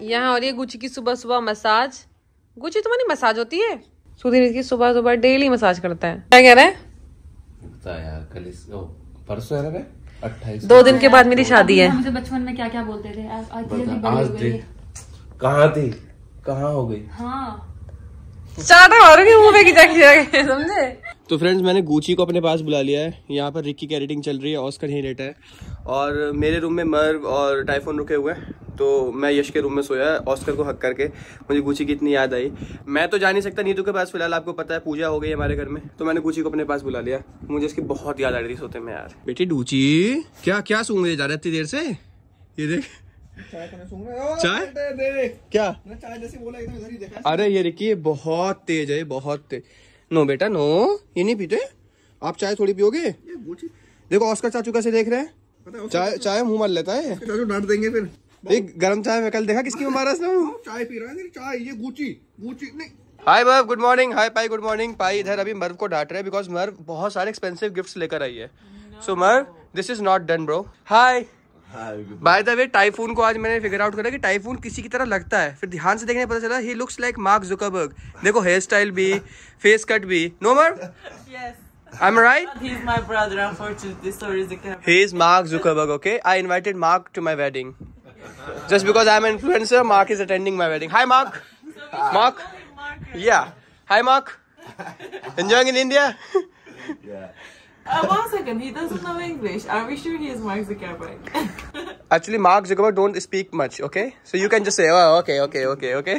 यहाँ हो रही है गुची की सुबह सुबह मसाज गुची तुम्हारी मसाज होती है। सुधीर इसकी सुबह सुबह डेली मसाज करता है। क्या कह रहा है? यार कल इस परसों है ना अट्ठाईस दो दिन के। बाद मेरी शादी है। मुझे बचपन में क्या क्या बोलते थे? आज कहाँ थी? कहाँ हो गई? हाँ। चाटा मारोगे मुँह पे खिंचा खिंचा समझे? तो फ्रेंड्स मैंने गुची को अपने पास बुला लिया है। यहाँ पर रिक्की की एडिटिंग चल रही है ऑस्कर यहीं लेटा है। और मेरे रूम में मर्ग और टाइफोन रुके हुए हैं तो मैं यश के रूम में सोया है ऑस्कर को हक करके। मुझे गुची की इतनी याद आई। मैं तो जा नहीं सकता नीतू के पास फ़िलहाल आपको पता है पूजा हो गई हमारे घर में। तो मैंने गुची को अपने पास बुला लिया। मुझे इसकी बहुत याद आ रही थी सोते में यार। बेटी डूची क्या क्या सूंघ जा रहा है इतनी देर से? ये देख। चाय क्या? अरे ये रिक्की बहुत तेज है बहुत तेज। नो बेटा नो। ये नहीं पीते? आप चाय थोड़ी पियोगे? देखो ऑस्कर चाचू कैसे देख रहे हैं। चाय चाय मुँह मार लेता है। चाचू डांट देंगे फिर। एक गरम चाय में कल देखा किसकी मुँह मारा इसने चाय पी रहा है चाय ये गुची गुची नहीं। Hi Merv good morning hi Pai good morning Pai इधर अभी मर्व को डांट रहे हैं बिकॉज़ मर्व बहुत सारे एक्सपेंसिव गिफ्ट्स लेकर आई है। So Merv this is not done bro hi by the way typhoon को आज मैंने फिगर आउट करा कि टाइफून किसी की तरह लगता है फिर ध्यान से देखने पता चला ही लुक्स लाइक मार्क जुकरबर्ग देखो हेयर स्टाइल भी फेस कट भी no I am right He's my brother, unfortunately. Sorry, Zika. He is Mark Zuckerberg, okay? I invited Mark to my wedding. Just because I'm an influencer, Mark is attending my wedding. Hi, Mark. So Mark. Mark. Yeah. Hi, Mark. Enjoying in India? Uh, one second, he doesn't know English. Are we sure he is Mark Zuckerberg? Actually, Mark Zuckerberg don't speak much, okay? So you can just say, oh, okay, okay, okay, okay.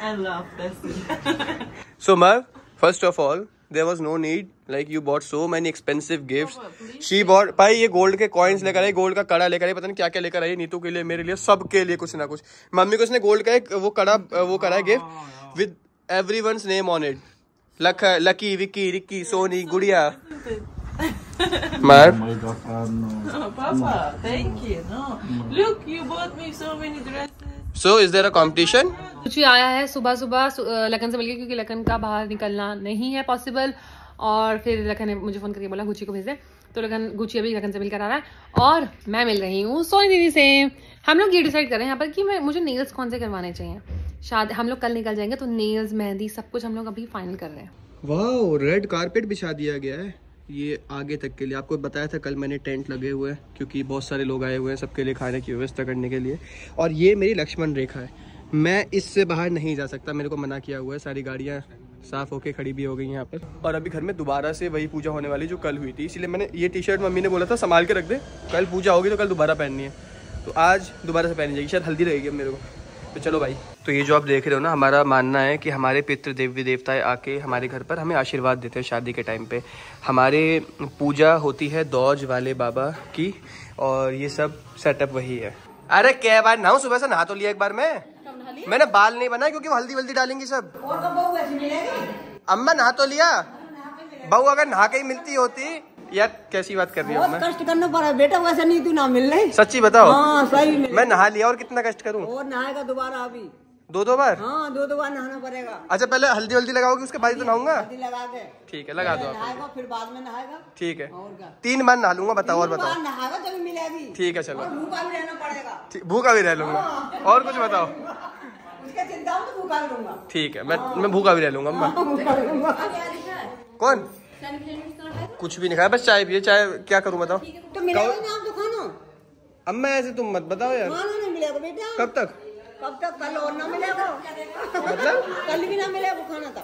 I love that's it. so, Marv, first of all, there was no need. Like you bought so many expensive gifts. She bought भाई ये gold के coins लेकर आई gold का कड़ा लेकर आई पता नहीं क्या क्या लेकर आई नीतू के लिए मेरे लिए सबके लिए कुछ ना कुछ मम्मी को उसने गोल्ड का एक वो कड़ा वो करा है gift with everyone's name on it luck Lucky Vicky Ricky Soni Gudiya मार Oh, Papa, thank you. No, look, you bought me so many dresses. So is there a competition? कुछ भी आया है सुबह सुबह सु- लखन से मिलके क्योंकि लखन का बाहर निकलना नहीं है पॉसिबल और फिर लखन ने मुझे फ़ोन करके बोला गुची को भेज दे तो लखन गुची अभी लखन से मिलकर आ रहा है और मैं मिल रही हूँ सोनी दीदी से। हम लोग ये डिसाइड कर रहे हैं यहाँ पर कि मैं मुझे नेल्स कौन से करवाने चाहिए? शायद हम लोग कल निकल जाएँगे तो नेल्स मेहंदी सब कुछ हम लोग अभी फाइनल कर रहे हैं। वाह रेड कारपेट बिछा दिया गया है। ये आगे तक के लिए। आपको बताया था कल मैंने टेंट लगे हुए हैं, क्योंकि बहुत सारे लोग आए हुए हैं सबके लिए खाने की व्यवस्था करने के लिए। और ये मेरी लक्ष्मण रेखा है। मैं इससे बाहर नहीं जा सकता, मेरे को मना किया हुआ है, सारी गाड़ियाँ साफ़ होके खड़ी भी हो गई यहाँ पर। और अभी घर में दोबारा से वही पूजा होने वाली जो कल हुई थी, इसलिए मैंने ये टी शर्ट मम्मी ने बोला था, संभाल के रख दे। कल पूजा होगी तो कल दोबारा पहननी है। तो आज दोबारा से पहनी जाएगी, शायद हल्दी रहेगी अब मेरे को। तो चलो भाई। तो ये जो आप देख रहे हो ना, हमारा मानना है कि हमारे पितृ देवी देवताएँ आके हमारे घर पर हमें आशीर्वाद देते हैं शादी के टाइम पे। हमारे पूजा होती है दौज वाले बाबा की, और ये सब सेटअप वही है। अरे क्या बार नहाऊं सुबह से, नहा तो लिया एक बार मैं। मैंने बाल नहीं बनाया क्योंकि वो हल्दी वल्दी डालेंगी सब। अम्मा नहा तो लिया। बहू अगर नहा के ही मिलती होती यार कैसी बात कर रही हूँ कष्ट करना पड़ा। बेटा वैसे नहीं तू ना मिल रही सच्ची बताओ। हाँ सही मैं नहा लिया और कितना कष्ट करूँ? और नहाएगा दोबारा अभी। दो दो बार? हाँ दो दो बार नहाना पड़ेगा। अच्छा पहले हल्दी वल्दी लगाओगी उसके बाद तो नहाऊँगा? लगा के। ठीक है लगा दो नहाएगा फिर बाद में नहाएगा। ठीक है। तीन बार नहा लूँगा बताओ और बताओ। नहाएगा तभी मिलेगी। ठीक है चलो। भूखा भी रहना पड़ेगा। भूखा भी रह लूँगा। और कुछ बताओ? हो तो भूखा भी रहूँगा। ठीक है मैं मैं भूखा भी रह लूँगा कौन? कुछ भी नहीं खाया बस चाय पिए। चाय क्या करूँ बताओ? तो मिलेगा ही ना आप तो अम्मा ऐसे तुम मत बताओ यार। मिलेगा बेटा। कब तक? कब तक कल और ना मिलेगा मतलब? कल भी ना मिलेगा खाना था।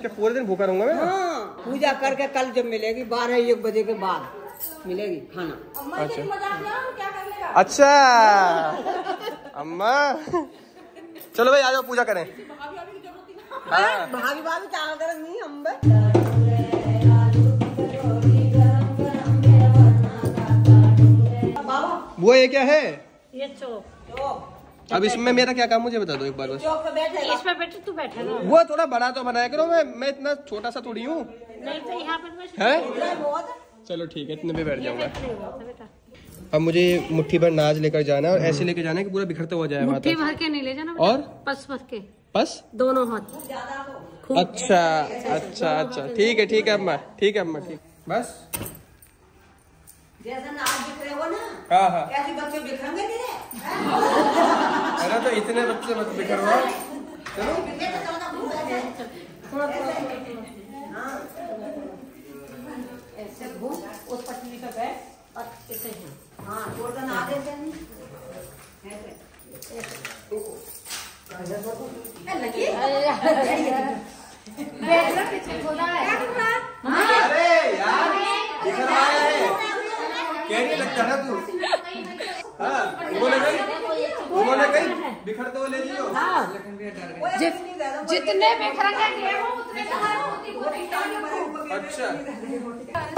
क्या पूरे दिन भूखा रहूँगा मैं? हाँ पूजा करके कल जब मिलेगी बारह एक बजे के बाद मिलेगी खाना। अच्छा। अच्छा। अम्मा। चलो भाई आ जाओ पूजा करें। हाँ। भाभी भाभी क्या करेंगी हम बे? वो ये क्या है? ये चौक अब इसमें मेरा क्या काम मुझे बता दो एक बार बस। पे बैठे तू बैठे वो थोड़ा बड़ा तो बनाया करो मैं मैं इतना छोटा सा थोड़ी हूँ। नहीं तो यहाँ पर बैठ है? चलो ठीक है इतने पे बैठ जाऊँगा। अब मुझे मुट्ठी भर नाज लेकर जाना है और ऐसे लेकर जाना है कि पूरा बिखरता हो जाए मुट्ठी भर के नहीं ले जाना और? पस भर के। बस दोनों हाथ। अच्छा अच्छा अच्छा। ठीक है ठीक है अम्मा। ठीक है अम्मा ठीक। बस। जैसे ना आप दिख रहे हो ना हाँ हाँ। कैसे बच्चे बिखरेंगे तेरे इतने बच्चे मत बिखरवाओ ऐसे घूम उस पटली पे बैठ और ऐसे हैं हाँ। नहीं अरे यार बिखरवाया है कहने लगता ना तू हाँ बोले गई बोले गई बिखरते हुए ले लियो जितने उतने अच्छा।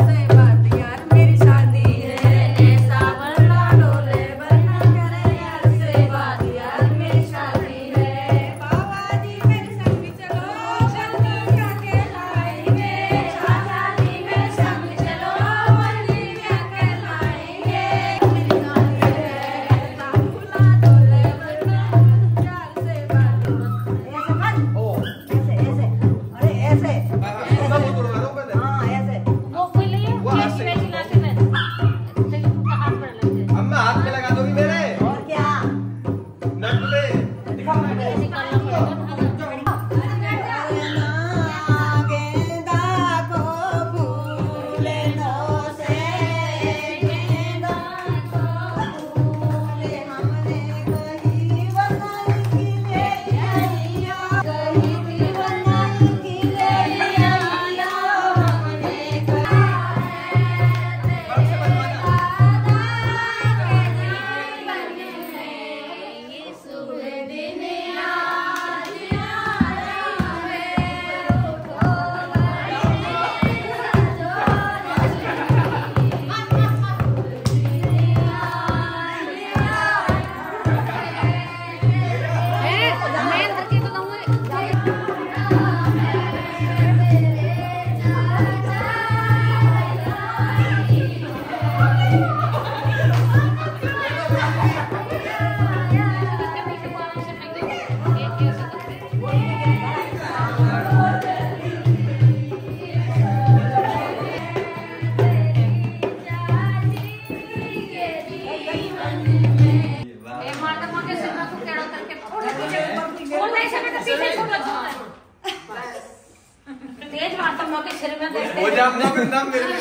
तेज मारता मौके सिर में देख हो जा अपना नाम मेरे पे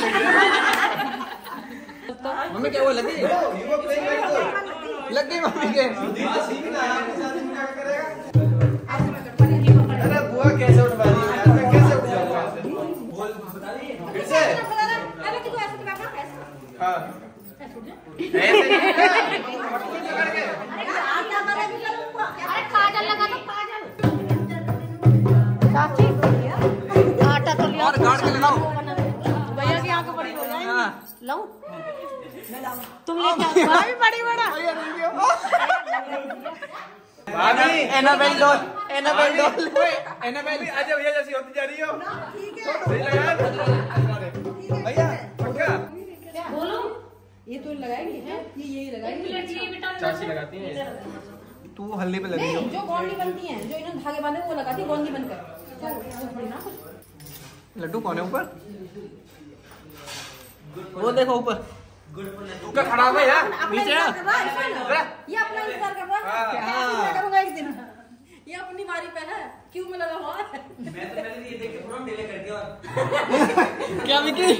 मम्मी क्या वो लगी? यू आर प्लेइंग लाइक गो लग गई मम्मी के। दीदी सीखना है आपके साथ क्या करेगा। अरे बुआ कैसे उठवा रही है? मैं कैसे उठ जाऊँगा ऐसे बोल फिर से हाँ। ऐसे नहीं पकड़ लाऊं तुम लेके आओ। भी बड़ी बड़ा। भाभी Annabelle doll Annabelle doll Annabelle आजा भैया जैसी होती जा रही हो। सही लगा भैया पक्का बोलो। ये तो लगाएगी है ये यही लगाएगी। चाची लगाती हैं। तू हल्दी पे लगी हो। जो गोंडी बनती है जो इन्होंने धागे बांधे वो लगाती है गोंदी बनकर। तो लड्डू कौन है ऊपर? वो देखो ऊपर। तू क्या खड़ा है यार नीचे इंतज़ार आ। कर रहा। है इसमें ना। ये अपना इंतज़ार कर रहा है। हाँ। करूँगा एक दिन। ये अपनी बारी पे है। क्यों में लगा हुआ है? क्या विकी?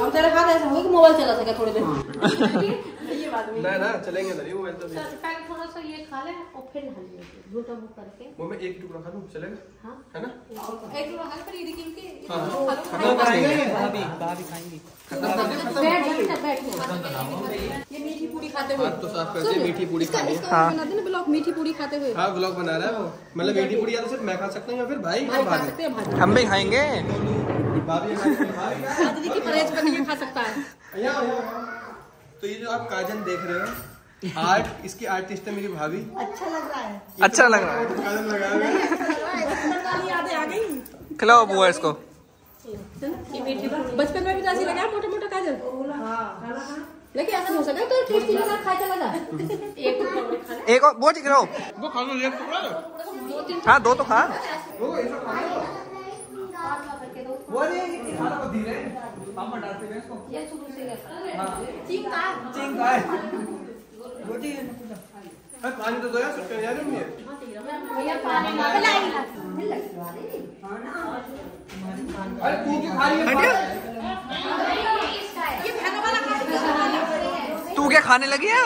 अब तेरा हाथ ऐसा कि मोबाइल चला सके थोड़ी देर? ये ना ना चलेंगे नहीं वो तो पहले थोड़ा सा ये खा ले और फिर नहा लिए झूठा मुँह करके। वो मैं एक टुकड़ा खा लूँ चलेगा? हाँ। है ना? एक पर ये देखिए ये हाँ। तो खा खत्म करेंगे। भाभी भाभी खाएँगी बैठ जा बैठ जा ये मीठी पूरी खाते हुए। तो साफ़ कर मीठी खानी है। इसका बना देना ब्लॉग मीठी पूड़ी खाते हुए। हाँ ब्लॉग बना रहा है वो। मतलब मीठी पूड़ी या तो सिर्फ़ मैं खा सकता हूँ या फिर भाई खा सकते हैं हम भी खाएँगे। भाभी भाभी हाँ, की परहेज करके खा सकता है। तो ये जो आप काजल देख रहे हो आर्ट इसकी आर्टिस्ट है मेरी भाभी। अच्छा लग रहा है। काजल लगा हुआ है। बचपन वाली यादें आ गई। खिलाओ बुआ इसको। बचपन में भी तो ऐसे लगा मोटा मोटा काजल? लेकिन ऐसा हो सकता तो टेस्टी लगा खा चला एक एक और वो वो खा लो एक टुकड़ा हाँ दो तो खा। वो ऐसा खा लो वो नहीं ये खाना को पापा डालते हैं इसको। ये शुरू से हाँ। चिंग। का चिंग का रोटी है। अरे पानी तो दो यार नहीं है भैया पानी ना पिलाई मिल लगवा दे अरे तू क्यों खा रही है? ये खाने वाला खा तू क्या खाने लगी है?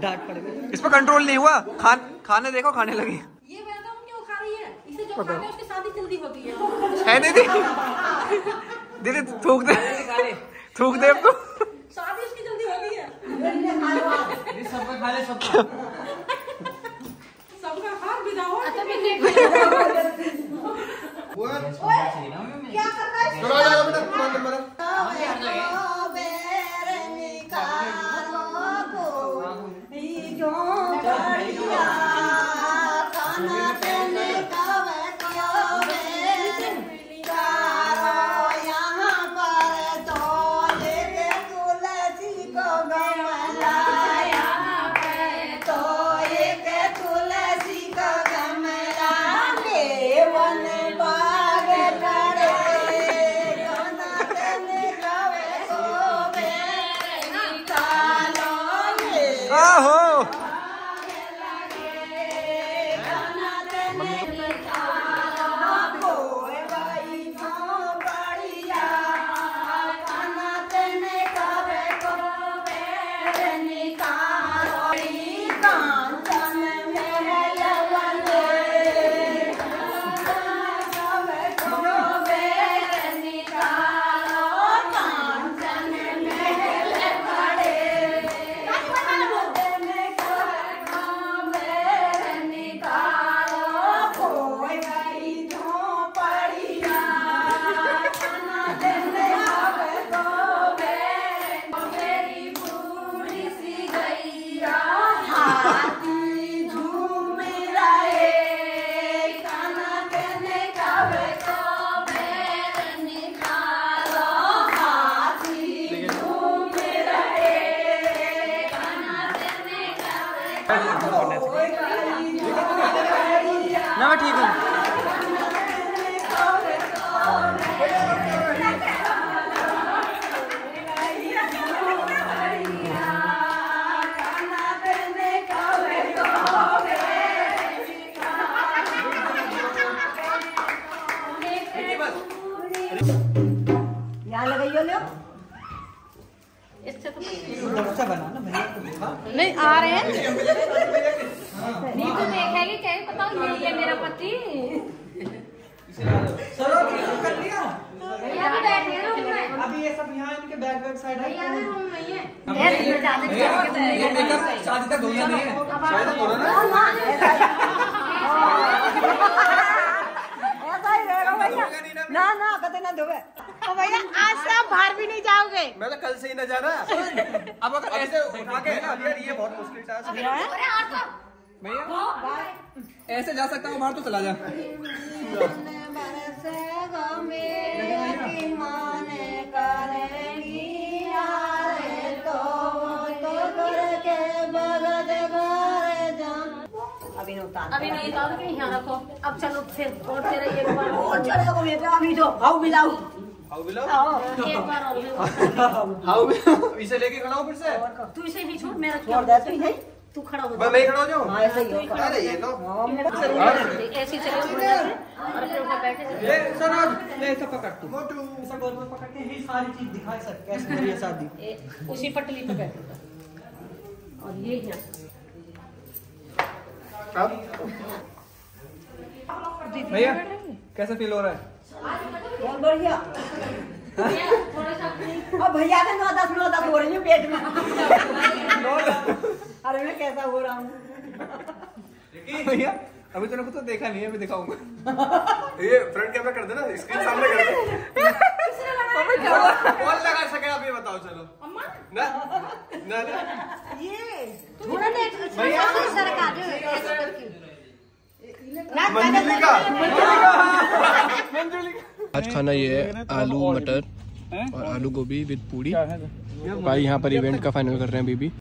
डांट पड़ेगी इस पर कंट्रोल नहीं हुआ। खान खाने देखो खाने लगी। ये मैं तो क्यों खा रही है। इसे जो हैं उसकी शादी जल्दी होती है। है दीदी दीदी थूक दे। थूक दे तो तू। शादी उसकी जल्दी होती है। ये सब खा ले सब सबका बिगाओ हो क्या बैक बैक साइड है भी रूम में ही है ये मेकअप शादी तक धोना नहीं है शादी तक धोना ना ऐसा ही रहेगा भैया ना ना कते ना धोवे ओ भैया आज से आप बाहर भी नहीं जाओगे मैं तो कल से ही न जाना अब अगर ऐसे उठा के यार ये बहुत मुश्किल टास्क है भैया ऐसे जा सकता हूँ बाहर तो चला जा अभी नहीं तो यहाँ रखो। अब चलो फिर और तेरा एक बार और और चलो बेटा अभी तो मिलाओ। हाउ एक बार और हाउ इसे लेके खड़ा हूँ फिर से। तू इसे ही छोड़ मेरा छोड़ दे तू ही तू खड़ा हो मैं मैं खड़ा हो जाऊँ? हाँ ऐसा ही होगा अरे ये तो ऐसे चले और फिर ऊपर बैठे ले इसे पकड़ तू। मोटू। ऐसा गोल गोल पकड़ के ही सारी चीज़ दिखा सक कैसे है शादी। उसी पटली पे बैठे। और ये यहाँ भैया कैसा फील हो रहा है? बहुत बढ़िया। थोड़ा सा अब भैया के नौ दस नौ दस हो रही है पेट में। अरे मैं कैसा हो रहा हूँ? भैया अभी तूने कुछ तो देखा नहीं है अभी दिखाऊँगा। ये फ्रंट कैमरा कर देना स्क्रीन सामने कर दे। कौन लगा सके आप ये बताओ चलो ना ना ना ये थोड़ा भैया सर का आज खाना ये है आलू मटर और आलू गोभी विद पूरी भाई, यहाँ पर इवेंट का फाइनल कर रहे हैं, बीबी।